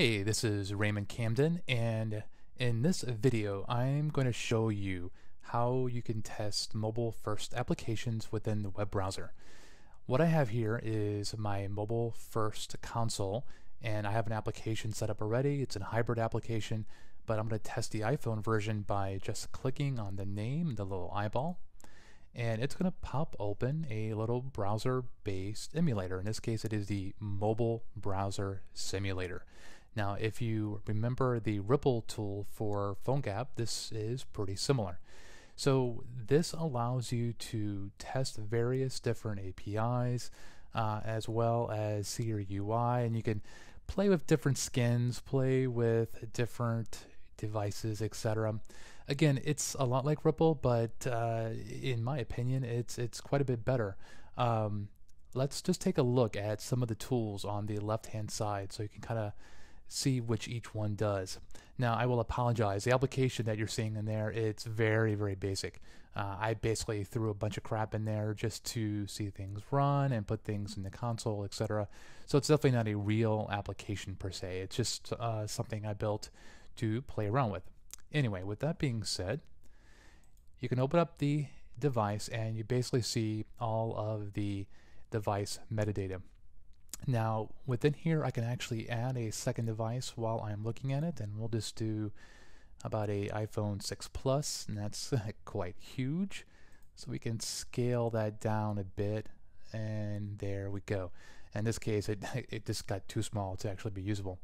Hey, this is Raymond Camden, and in this video, I'm going to show you how you can test MobileFirst applications within the web browser. What I have here is my MobileFirst console, and I have an application set up already. It's a hybrid application, but I'm going to test the iPhone version by just clicking on the name, the little eyeball, and it's going to pop open a little browser based emulator. In this case, it is the mobile browser simulator. Now, if you remember the Ripple tool for PhoneGap, this is pretty similar. So this allows you to test various different APIs uh, as well as see your UI, and you can play with different skins, play with different devices, etc. Again, it's a lot like Ripple, but uh, in my opinion, it's it's quite a bit better. Um, let's just take a look at some of the tools on the left-hand side, so you can kind of see which each one does. Now, I will apologize. The application that you're seeing in there, it's very, very basic. Uh, I basically threw a bunch of crap in there just to see things run and put things in the console, etc. So it's definitely not a real application per se. It's just uh, something I built to play around with. Anyway, with that being said, you can open up the device and you basically see all of the device metadata. Now within here I can actually add a second device while I'm looking at it and we'll just do about a iPhone 6 Plus and that's quite huge so we can scale that down a bit and there we go. In this case it, it just got too small to actually be usable.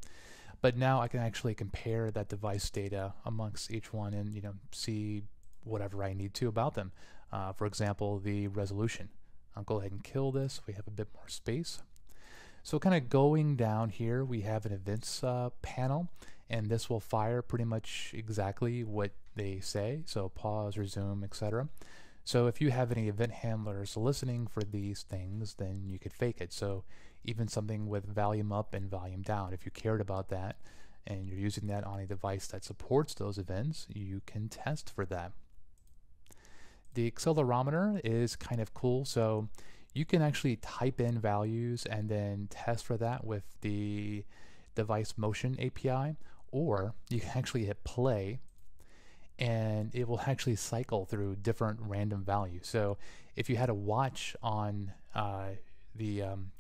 But now I can actually compare that device data amongst each one and you know see whatever I need to about them. Uh, for example, the resolution. I'll go ahead and kill this. We have a bit more space. So kind of going down here, we have an events uh, panel, and this will fire pretty much exactly what they say, so pause, resume, etc. So if you have any event handlers listening for these things, then you could fake it. So even something with volume up and volume down, if you cared about that and you're using that on a device that supports those events, you can test for that. The accelerometer is kind of cool. So you can actually type in values and then test for that with the device motion API, or you can actually hit play and it will actually cycle through different random values. So if you had a watch on uh, the um,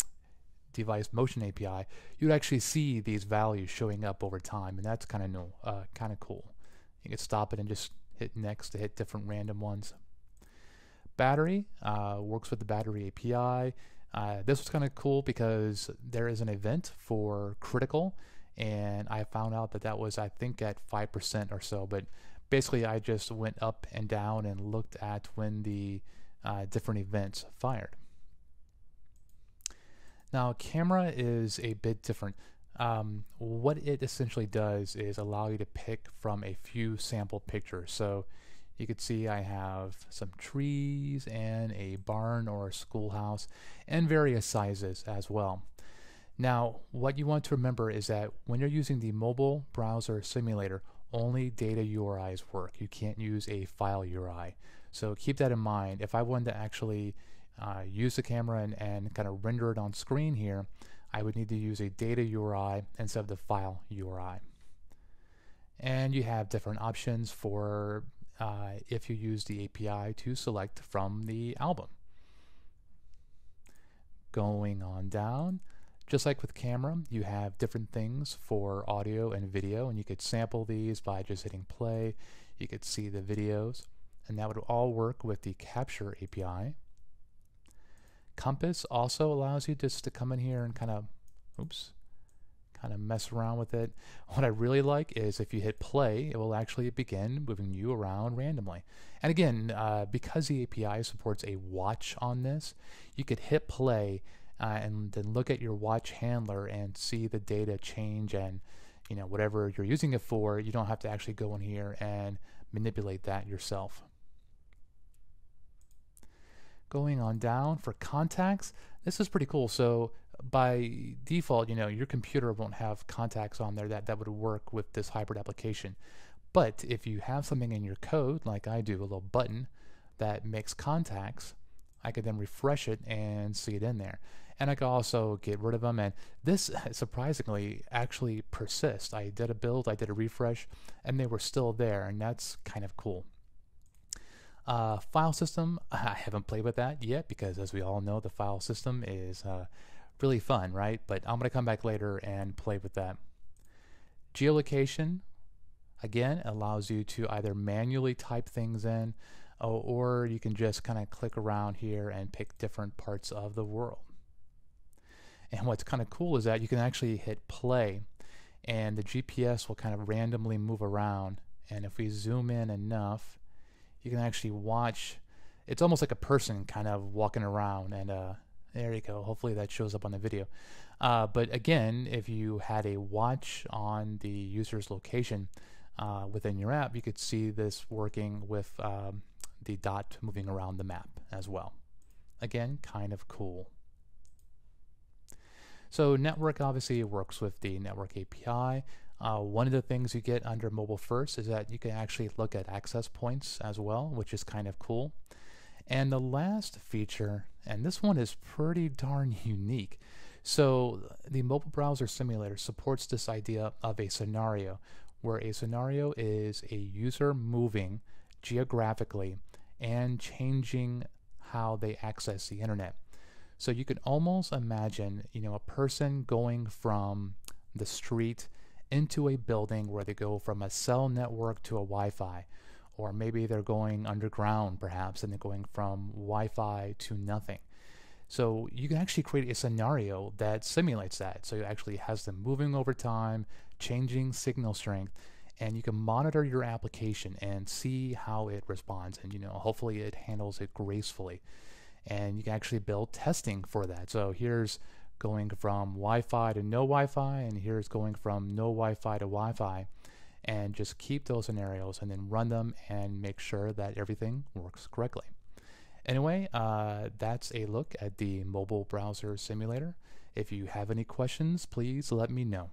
device motion API, you'd actually see these values showing up over time, and that's kind of uh, kind of cool. You can stop it and just hit next to hit different random ones battery, uh, works with the battery API. Uh, this was kind of cool because there is an event for critical, and I found out that that was, I think, at 5% or so. But basically, I just went up and down and looked at when the uh, different events fired. Now, camera is a bit different. Um, what it essentially does is allow you to pick from a few sample pictures. So you can see I have some trees and a barn or a schoolhouse and various sizes as well. Now, what you want to remember is that when you're using the mobile browser simulator, only data URIs work. You can't use a file URI. So keep that in mind. If I wanted to actually uh, use the camera and, and kind of render it on screen here, I would need to use a data URI instead of the file URI. And you have different options for uh, if you use the API to select from the album. Going on down, just like with camera, you have different things for audio and video, and you could sample these by just hitting play. You could see the videos, and that would all work with the Capture API. Compass also allows you just to come in here and kind of, oops, kind of mess around with it. What I really like is if you hit play, it will actually begin moving you around randomly. And again, uh, because the API supports a watch on this, you could hit play uh, and then look at your watch handler and see the data change and you know whatever you're using it for. You don't have to actually go in here and manipulate that yourself. Going on down for contacts, this is pretty cool. So by default, you know, your computer won't have contacts on there that, that would work with this hybrid application. But if you have something in your code, like I do, a little button that makes contacts, I could then refresh it and see it in there. and I could also get rid of them. And this surprisingly actually persists. I did a build, I did a refresh, and they were still there, and that's kind of cool. Uh, file system, I haven't played with that yet because, as we all know, the file system is uh, really fun, right? But I'm going to come back later and play with that. Geolocation, again, allows you to either manually type things in or, you can just kind of click around here and pick different parts of the world. And what's kind of cool is that you can actually hit play and the GPS will kind of randomly move around. And if we zoom in enough, you can actually watch. It's almost like a person kind of walking around. And uh, there you go. Hopefully that shows up on the video. Uh, but again, if you had a watch on the user's location uh, within your app, you could see this working with um, the dot moving around the map as well. Again, kind of cool. So network obviously works with the network API. Uh, one of the things you get under MobileFirst is that you can actually look at access points as well, which is kind of cool. And the last feature, and this one is pretty darn unique. So the mobile browser simulator supports this idea of a scenario where a scenario is a user moving geographically and changing how they access the internet. So you can almost imagine, you know, a person going from the street into a building where they go from a cell network to a Wi-Fi, or maybe they're going underground perhaps and they're going from Wi-Fi to nothing. So you can actually create a scenario that simulates that. So it actually has them moving over time, changing signal strength, and you can monitor your application and see how it responds and you know hopefully it handles it gracefully and you can actually build testing for that so here's going from Wi-Fi to no Wi-Fi and here's going from no Wi-Fi to Wi-Fi and just keep those scenarios and then run them and make sure that everything works correctly. Anyway uh, that's a look at the mobile browser simulator. If you have any questions please let me know